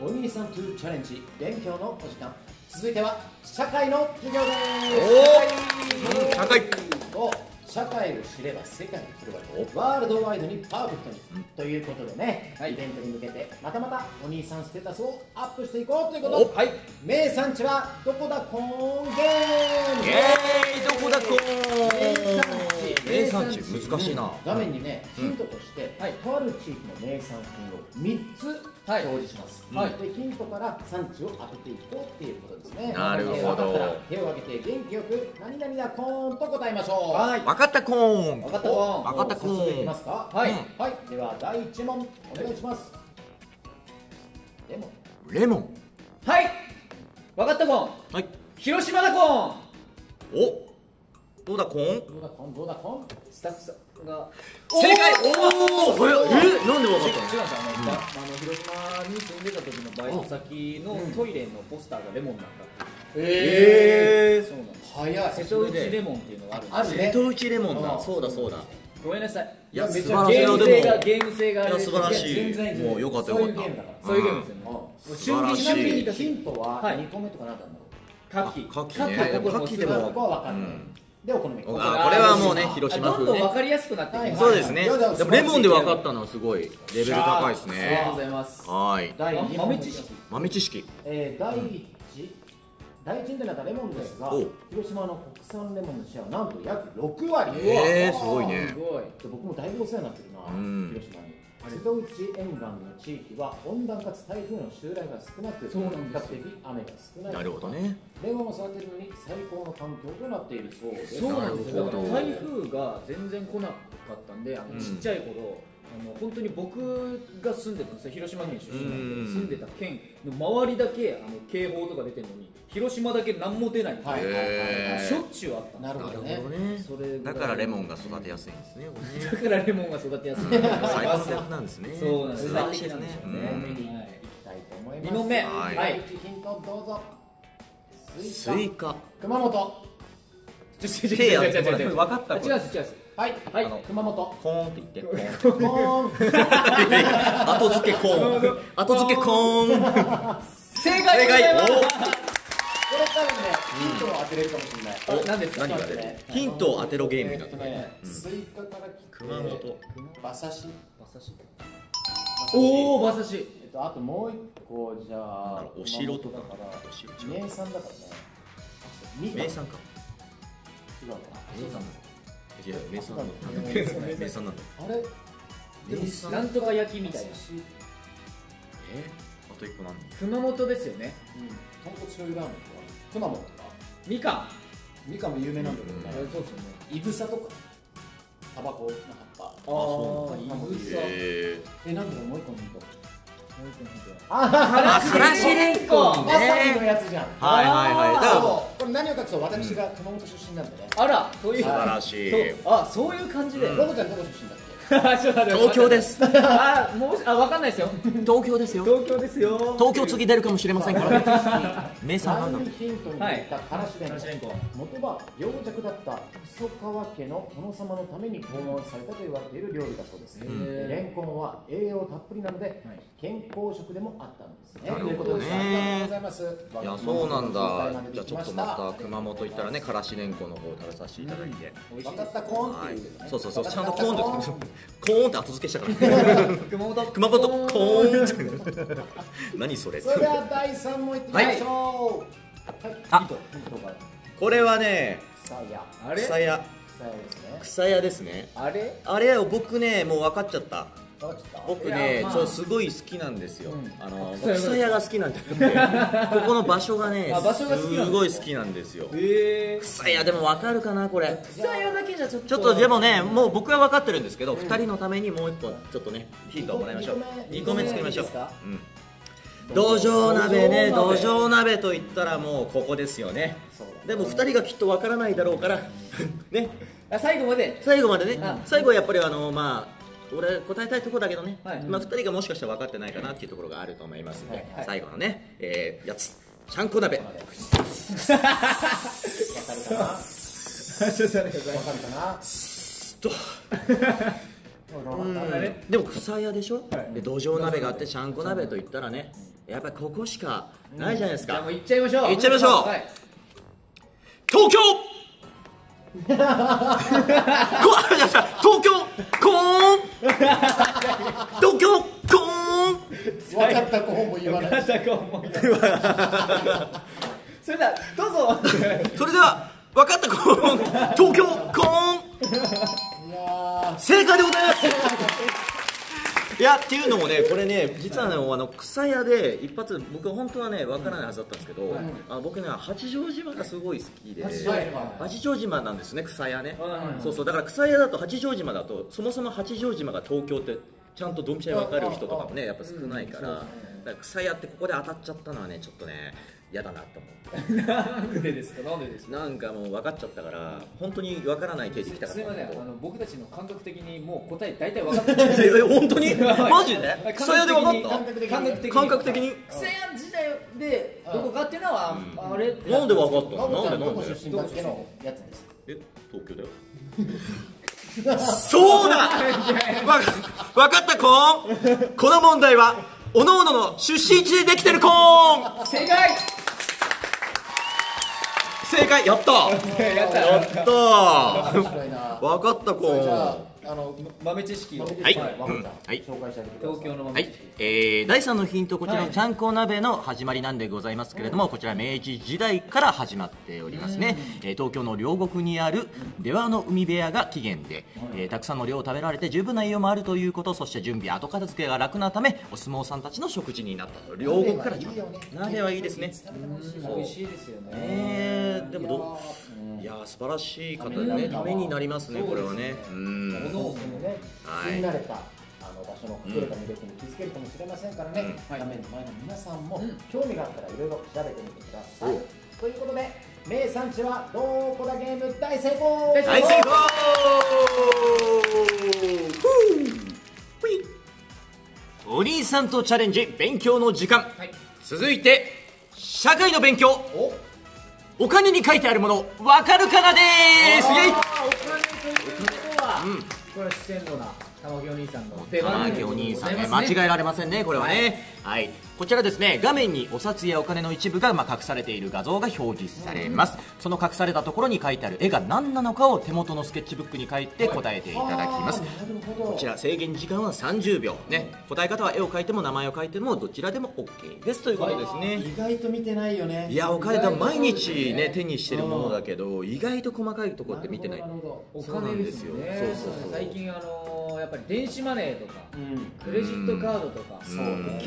お兄さんとチャレンジ勉強のお時間。続いては社会の授業です。社会。を社会。を知れば世界に広がるワールドワイドにパーフェクトに、ということでね、イベントに向けてまたまたお兄さんステータスをアップしていこうということ。はい。名産地はどこだ？コーンゲームイエーイどこだコーン名産地難しいな。画面にね、ヒントとして、とある地域の名産品を3つ表示します、はい。でヒントから産地を当てていこうっていうことですね。なるほど。えー分かったら手を挙げて元気よく何々だコーンと答えましょう。はい。わかったコーン。分かったコーン。わかったコーン。いきますか。はい。はい、では第1問お願いします。でもレモン。はい。分かったコーン。はい。広島だコーン。おどうだコーン？どうだコーンどうだコーン。スタッフさんが。正解！おおええなんでわかっ違うんですよあの、ばあの広島に住んでた時のバイト先のトイレのポスターがレモンなんだってえそうなん早い。瀬戸内レモンっていうのがあるんです瀬戸内レモンだ。うんそうだそうだ。ごめんなさい。いやめっちゃ素晴らしい。ゲームよでも性がゲーム性が素晴らしい。もうよかったよかった。そういうゲームですよね。うん。素晴らしい。ちなみにヒントははい。2個目とかなんだろう。カキあカキ。ねカキでもここは分かんない、うんでお好みあこれはもうね広島風ね。どんどん分かりやすくなってきます。そうですね。でもレモンで分かったのはすごいレベル高いですありがとうねございます。はい。第2問。豆知識。豆知識。えー、第一、第一になったレモンですがお広島の国産レモンのシェアはなんと約6割。えーすごいね。すごいで僕もだいぶお世話になってるな、うん。広島に瀬戸内沿岸の地域は温暖かつ台風の襲来が少なくそうなんです。よ比較的雨が少ない。なるほどね。レモンを育てるのに最高の環境となっているそうです。そうなんですよ。台風が全然来なかったんであの、うん。ちっちゃい頃あの本当に僕が住んでたんですよ。広島県出身なんで、うん。住んでた県の周りだけあの警報とか出てるのに広島だけ何も出ないはいはいしょっちゅうあった。なるほどね。ね。それだからレモンが育てやすいんですねだからレモンが育てやすい。最高なんですね。そうなんです。最適なんですようねはい。たい。と思い。ます二問目はいヒントどうぞスイカ熊本違うんです違うんですはい、はい。あの熊本。コーンって言って。コーン。コーン後付けコーン。後付けコーン。正解でございますこれ多分ね、ヒントを当てれるかもしれない。お何ですか？何が出る？ヒントを当てろゲームになって。ね、スイカから来て、熊本馬刺し。馬刺し。おおお馬刺し。えっと、あともう一個、じゃあ、お城とかからお城名産だからね。名産か。違うか。名産いや名産なんだ名産名産なんだな。あれ？名産。なんとか焼きみたいな。え？あと一個なんだ。熊本ですよね。うん、豚骨醤油ラーメンとか、くまモンとか、みかん。みかんも有名なんだけどね、そうですよね。いぐさとか、タバコの葉っあそうあなんだいぐさえなんだろう、もう一個のヒント。もう一個のヒントあーからしれんこ。んまさにのやつじゃん。はいはいはい。だからそう。これ何を隠そう？私が熊本出身なんでね、あらという。素晴らしい。あそういう感じで、ロボちゃんどこ出身だっけ？東京です。あもうあわかんないですよ。東京ですよ。東京ですよ。東京次出るかもしれませんから。名産なんだ何にヒントに言ったからしれんこからしれんこ元は病弱だった細川家の殿様のために考案されたと言われている料理だそうです、レンコンは栄養たっぷりなので、はい。健康食でもあったんですね。なるほどね。ということですありがとうございます。いやそうなんだ。じゃあちょっとまた熊本行ったらねからしれんこの方食べさせていただいて。分かったコーンってはい。いうそうそうそう。ちゃんとコ分ーンでかったココーンって後付けしたから。熊本。熊本。コーンって。何それ。それでは第3問いってみましょう。はい、あこれはね草屋。さあやですね。草屋ですね。あれ？あれを僕ねもう分かっちゃった僕ねそうすごい好きなんですよ、うん。あの草屋が草屋が好きなんじゃなくてここの場所がねすごい好きなんですよ。え草屋でも分かるかなこれ。草屋だけじゃちょっと。ちょっとでもねもう僕は分かってるんですけど、二人のためにもう一本ちょっとねヒントをもらいましょう。2二個目作りましょう。いいですか？うん。道場鍋ね道道場場鍋。と言ったらもうここですよね。でも2人がきっと分からないだろうから。ね。あ最後まで。最後までね。あ。最後はやっぱりあのまあ俺答えたいところだけどね、はい。まあ、2人がもしかしたら分かってないかなっていうところがあると思いますので、はい。最後のね、えーやつ。ちゃんこ鍋。わかるかな？わちょっと待ってくださいかるかな？とほらあれでも草屋でしょ、はい。で道場鍋があってちゃんこ鍋と言ったらねやっぱりここしかないじゃないですか、じゃあもう行っちゃいましょう。行っちゃいましょう。はい。東京こ東京コーン東京コーン。分かったコーン。も言わないまたこう思い出すそれではどうぞそれでは分かったコーン。東京コーン。正解でございます。いやっていうのもねこれね実はねあの草屋で一発僕本当はね分からないはずだったんですけど、あ僕ね八丈島がすごい好きで八丈島八丈島なんですね草屋ね、うんそうそうだから草屋だと八丈島だとそもそも八丈島が東京ってちゃんとドンピシャに分かる人とかもねやっぱ少ないから,、だから草屋ってここで当たっちゃったのはねちょっとね嫌だなと思って。なんでですか？なんでですか？なんかもう分かっちゃったから本当に分からない手で来たかすみませんあの僕たちの感覚的にもう答え大体分かってます え本当に？マジで？草屋で分かった？感覚的に。感覚的に。草屋自体でどこかっていうのはあれってなんで分かったーのなんでなんで？出身だっけのやつです。え？東京だよそうだ！わ分かったコーンこの問題はおののの出身地でできてるコーン正解正解やった。やった。やった。分かったコじゃーンああの豆知識を。はい。はい。紹介してあげてください。東京のはい。豆知識、えー、第3のヒントこちらはい。のちゃんこ鍋の始まりなんでございますけれども、こちら明治時代から始まっておりますね、えー東京の両国にある出羽の海部屋が起源で、えーたくさんの量を食べられて十分な栄養もあるということそして準備後片付けが楽なためお相撲さんたちの食事になったと。両国から鍋はいいよね。鍋はいいですね。うん。美味しいですよね。え。ー、でもどういやー。素晴らしい方でねためになりますねこれはね。うん。おのね、はい。住み慣れたあの場所の隠れた魅力に気づけるかもしれませんからね、はい。画面の前の皆さんも、うん。興味があったらいろいろ調べてみてください。おということで名産地はどこだゲーム大成功！大大成功！お兄さんとチャレンジ勉強の時間、はい。続いて社会の勉強。お。お金に書いてあるものわかるかなです！お金ということは、これは四川のな。玉木お兄さんの出番玉木お兄さんね間違えられませんねこれはね。はい、こちらですね画面にお札やお金の一部がまあ隠されている画像が表示されます、その隠されたところに書いてある絵が何なのかを手元のスケッチブックに書いて答えていただきます。あーなるほど。こちら制限時間は30秒。ね。答え方は絵を描いても名前を書いてもどちらでも OK ですということですね。意外と見てないよね。いやお金だ毎日ね手にしてるものだけど意外と細かいところって見てない。おそうな金でんですよ。ねそうそうそう。最近あのーやっぱり電子マネーとかうん。クレジットカードとか、キ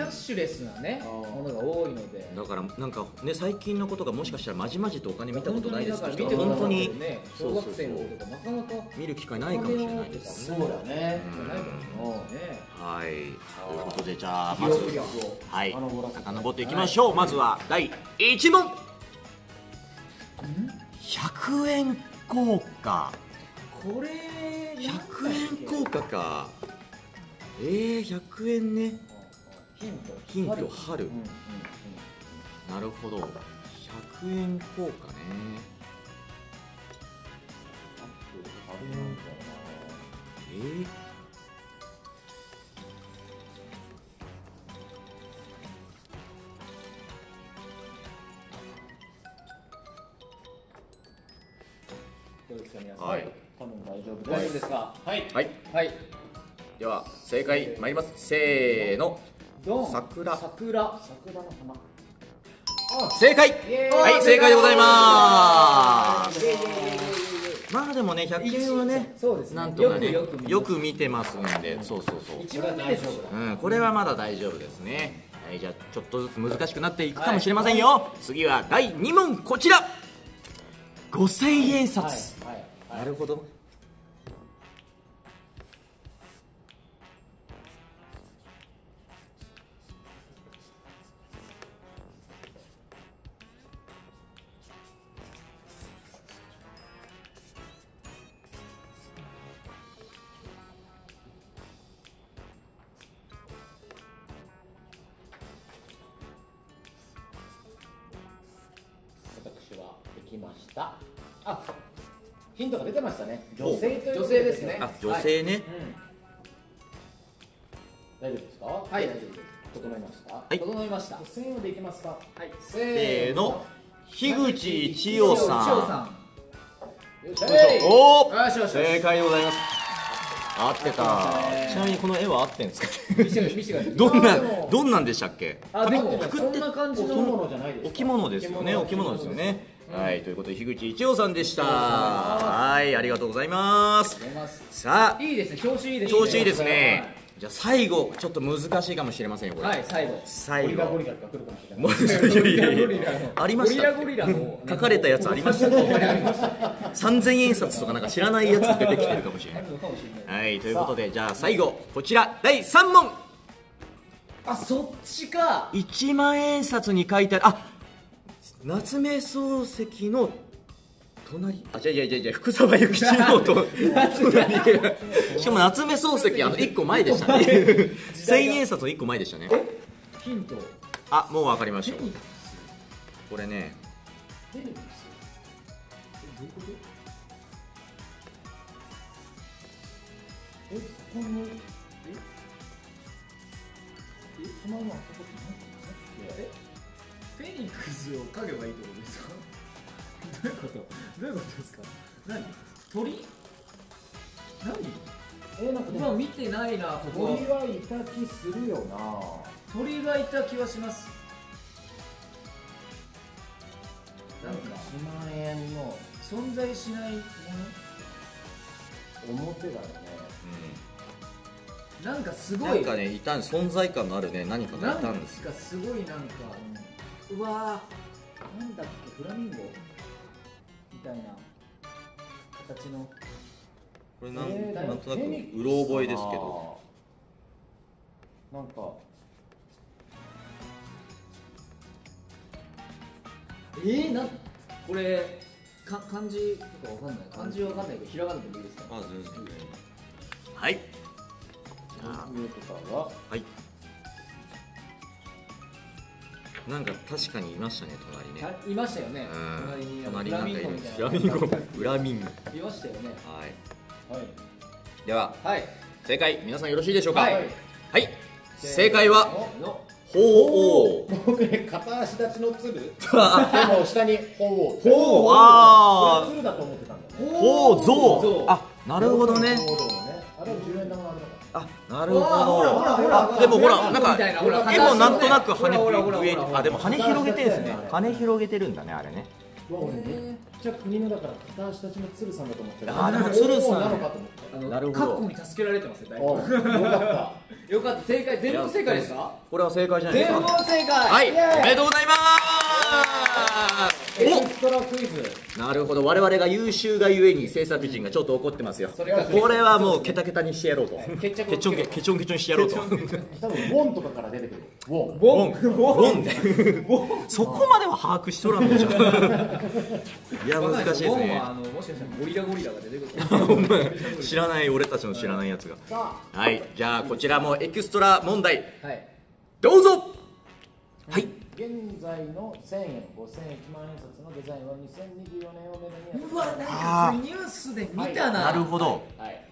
ャッシュレスなねものが多いので。だからなんかね最近のことがもしかしたらまじまじとお金見たことないですけど本当に小学生の時とかなかなか見る機会ないかもしれないですそうだね。はいということでじゃあまずはい。遡っていきましょう。まずは第1問。100円硬貨。これ100円硬貨か。えー、100円ね。ヒントヒント春。うんうんなるほど。100円硬貨ね。えー、どうですか皆さん。はい大丈夫大丈夫ですか？はい。はい。はい。では正解参ります。せーの。桜。桜。桜の花正解。はい正解でございます。まあでもね100円はねそうですね。なんとかねよくよく見ます。よく見てますんでそうそうそう。一番目ですようん、これはまだ大丈夫ですね。はい、じゃあちょっとずつ難しくなっていくかもしれませんよ。次は第2問こちら。五千円札。はいはい。なるほど。きました。あヒントが出てましたね。女性という女性ですね。あ、女性ね。うん。大丈夫ですか？はい。大丈夫です整いました。はい。整いました。せーのでいきますか？はい。せせーの。樋口千代千代ささよいしょんんおよしよしよし。正解でございます。合ってた。ちなみにこの絵は合ってんですか？どんなどんなんでしたっけ？あでも服そんな感じお着の物じゃないですか？お着物ですよね。お着物ですよねはいということで樋口一葉さんでした。はいありがとうございます。さあいいですね表紙いいですね。調子いいですね。じゃあ最後ちょっと難しいかもしれませんよこれ。はい最後。ゴ最リラゴ後リラが来るかもしれない。もういやいやいやゴリラの。ありましたっゴけリラゴリラの書かれたやつありました三千円札とかなんか知らないやつ出てきてるかもしれない。はい。ということでじゃあ最後こちら第3問。あそっちか。1万円札に書いてある。あ夏目漱石の隣？あじゃあじゃあじゃあじゃあ福沢諭吉のと しかも夏目漱石あの1個前でしたね。千円札の1個前でしたね。ヒント。あもう分かりました。これね。えここにええそのままあそこって何え？フェニックスを描けばいいってことですか？どういうこと？どういうことですか？何？鳥？何？えなんかで今も見てないなここ。鳥はいた気するよな。鳥がいた気はします。なんか1万円の。存在しないも表だよね。のなんかすごないんかねいたん存在感のあるね何かがないんかたんですよ。すごいなんか、うわー。なんだっけフラミンゴ？みたいな。形の。これなん,、えーなんとなくうろ覚えですけど。なんか。えー、なこれか漢字とかわかんない？漢字わかんないけどひらがなでもいいですか？あ全然。はい。じゃあ上とかは？はいなんか確かにいましたね隣ね。あいましたよね。うん。隣に隣フラミンゴフラミンゴ。フラミンゴ。いましたよね。はい。はい。でははい。正解皆さんよろしいでしょうか？はい。はい。正解はの。ほう僕ね片足立ちの鶴 でも下に鳳凰。ほうあこれ鶴だと思ってたんだよね。なるほどね。あれは10円玉。のあなるほほらほらほどらほら。でもほらなんかみたいなほら絵もなんとなく羽上にあでも羽広げてるんですね。羽広げてるんだねあれね。わ俺めっちゃ国のだから片足立ちの鶴さんだと思ってあでも鶴さん。なのかと思ってあのなるほど。カッコに助けられてますよだいぶ。およかった。よかった。正解全問正解ですか？これは正解じゃないです全か問正解。はいおめでとうございますなるほど。我々が優秀がゆえに制作陣がちょっと怒ってますよ。これはもうケタケタにしてやろうと。ケチョンケケチョン。ケチョンにしてやろうと。多分ウォンとかから出てくる。ウォン。ボン。ボン。でそこまでは把握しとらんのじゃん。いや難しいですね。はあのもしかしたらゴリラゴリラが出てくる。知らない俺たちの知らないやつが。さはい。じゃあこちらもエキストラ問題。はい。どうぞ。はい現在の1000円5000円1万円札のデザインは2024年をめどにうわなんかニュースで見たな。なるほどはい。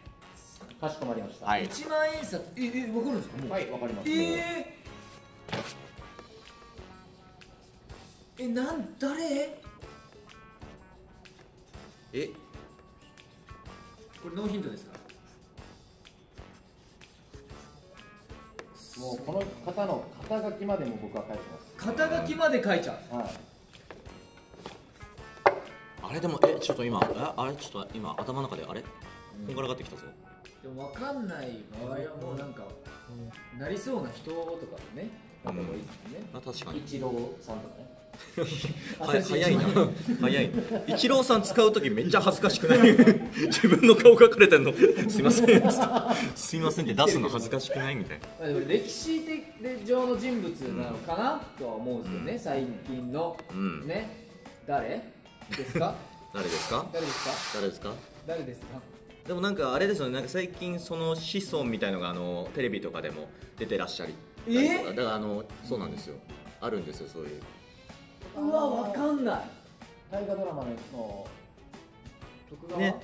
かしこまりました。はい。1万円札。ええわかるんですか？はいわかります。えー、えなん誰？え？これノーヒントですか？もうこの方の肩書きまでも僕は書いて肩書きまで書いちゃう。ますはい。あれでもえちょっと今ああれちょっと今頭の中であれ？こんがらがってきたぞ。でも分かんない場合はもうなんか、なりそうな人とかねあった方がいいですよね、あ確かに。一郎さんとかねは 早いな。早い。イチローさん使う時めっちゃ恥ずかしくない？自分の顔書かれてんの。すいません。すいません。って出すの恥ずかしくないみたいな。歴史的上の人物なのかなとは思うんですよね、最近の、うん。ね。誰？ですか？誰ですか？誰ですか？誰ですか？誰ですか？でもなんかあれですよね。なんか最近その子孫みたいのがあのテレビとかでも出てらっしゃり。え？だからあのそうなんですよ。あるんですよそういううわわかんない大河ドラマの徳川、ね、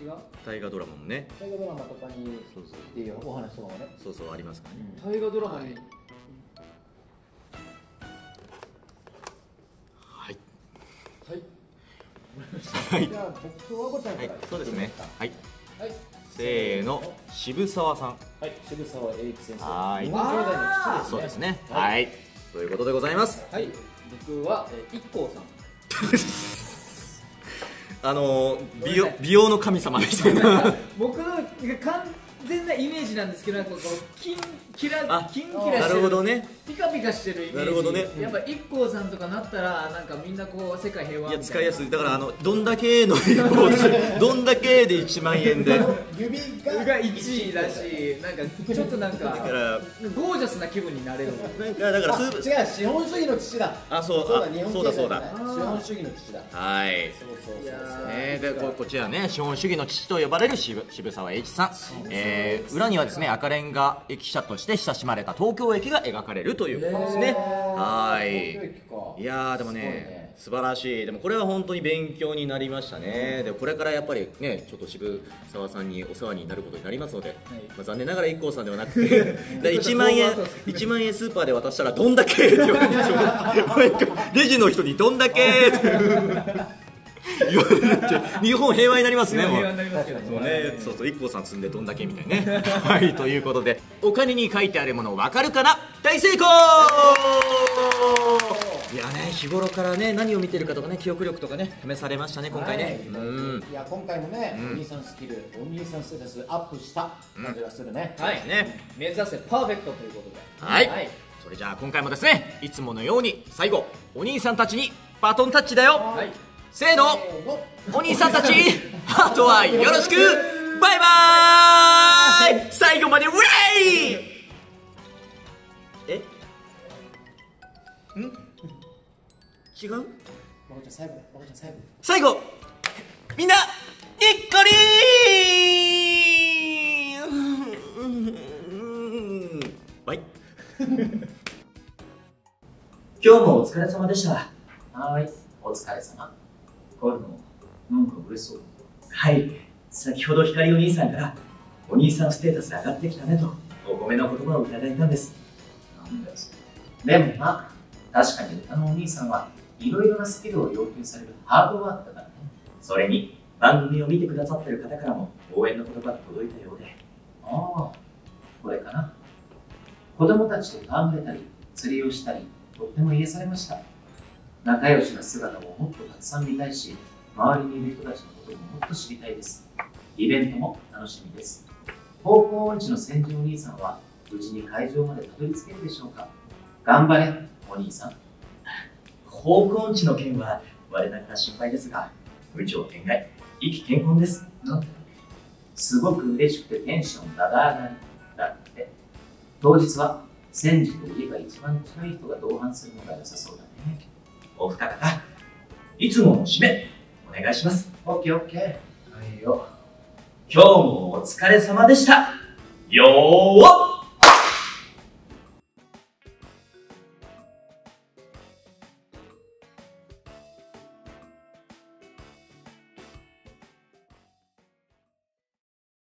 違う？大河ドラマもね大河ドラマとかにそうそうっていうお話とかもねそうそうありますかね、うん、大河ドラマに、はいはい。じゃあ僕と和子ちゃんから、はい、そうですね。はい。はい。せーの渋沢さん。はい。渋沢栄一先生。はい。そうですね。はい。ということでございます。はい。僕はえー IKKO さん。あの美容美容の神様みたいな僕の完全なイメージなんですけどなんかこうキンキラあキンキラしてるなるほどね。ピカピカしてるイメージ。なるほどね。やっぱ IKKO さんとかなったらなんかみんなこう世界平和いや使いやすい。だからあのどんだけの どんだけで1万円で。だか指がが1位だしなんかちょっとなんからゴージャスな気分になれる。なんかだからスあープ違う資本主義の父だ。あそうそうだあ日本そうだそうだ。資本主義の父だ。はい。そうそうそうそう。ーね、でここちらね資本主義の父と呼ばれる渋渋沢栄一さん、えー裏にはですね赤レンガ駅舎として親しまれた東京駅が描かれるということですね。はい。いやーでもね素晴らしい。でもこれは本当に勉強になりましたね。でこれからやっぱりねちょっと渋沢さんにお世話になることになりますので、まあ、残念ながら IKKO さんではなくて で1万円1万円スーパーで渡したらどんだけって言われてレジの人にどんだけって言われて日本平和になりますね。もうね、そうそう、一 k さん積んでどんだけみたいなね。はい、ということで、お金に書いてあるものわかるかな？大成功！いやね、日頃からね、何を見てるかとかね、記憶力とかね、試されましたね、今回ね。はい。うん。いや今回もね、うん。お兄さんスキルお兄さんステータスアップした感じがするね、はい。ね。目指せパーフェクトということで。はい。はい。それじゃあ今回もですね、いつものように最後、お兄さんたちにバトンタッチだよ。はいせーの。お兄さんたち、あとはよろしく。バイバーイ。最後までウェイ。え？ん？違う？まこちゃん最後まこちゃん最後。最後。みんなにっこり。ーはい今日もお疲れ様でした。はーい。お疲れ様こういうの、なんか嬉しそう。はい。先ほど光お兄さんから、お兄さんステータス上がってきたねと、お褒めの言葉をいただいたんです。なんだよでもな確かに歌のお兄さんはいろいろなスキルを要求されるハードワークだからねそれに、番組を見てくださってる方からも応援の言葉が届いたようで、ああこれかな子供たちと戯れたり釣りをしたりとっても癒されました仲良しな姿ももっとたくさん見たいし周りにいる人たちのことももっと知りたいです。イベントも楽しみです。方向音痴の先人お兄さんは無事に会場までたどり着けるでしょうか？頑張れお兄さん。方向音痴の件は我ながら心配ですが、無常天外、意気健康です。なん。てすごく嬉しくてテンションだだ上がりだって当日は戦時と家が一番近い人が同伴するのが良さそうだねお二方、いつもの締め、お願いします。オッケーオッケーはいよ今日もお疲れ様でした。よーっ